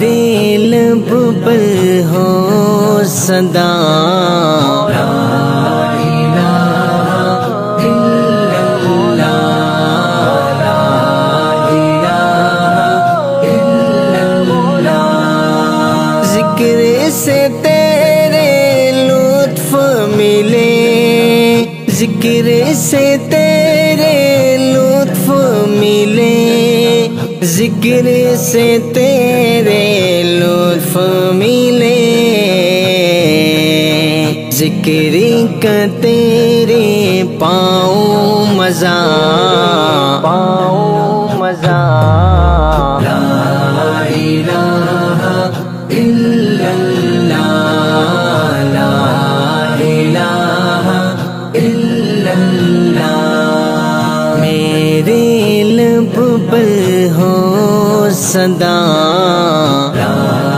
मेरे लब पर हो सदा। ज़िक्र से तेरे लुत्फ मिले। ज़िक्र से तेरे लुत्फ मिले। ज़िक्र से तेरे मिले। ज़िक्र का तेरे पाओ मज़ा। पाओ मज़ा। ला इलाहा इल्लल्लाह। ला इलाहा इल्लल्लाह। मेरे लब पर हो सदा। ला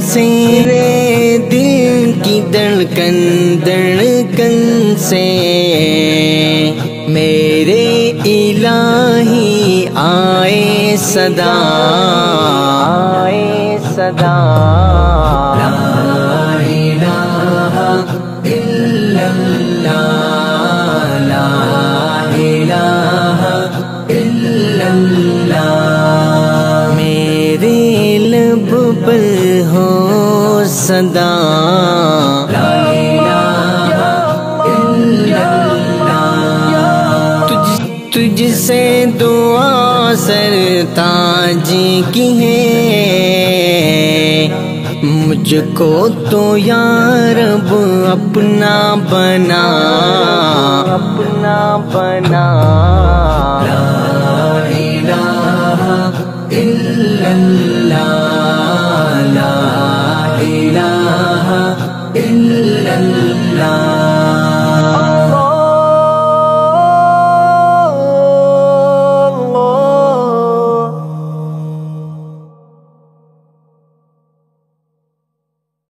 से। मेरे दिल की धड़कन से। मेरे इलाही आए सदा। आए सदा। मेरे लब पर हो सदा। दुआ सरताज की है। मुझको तो यार अब अपना बना। अपना बना। इल्लल्लाह।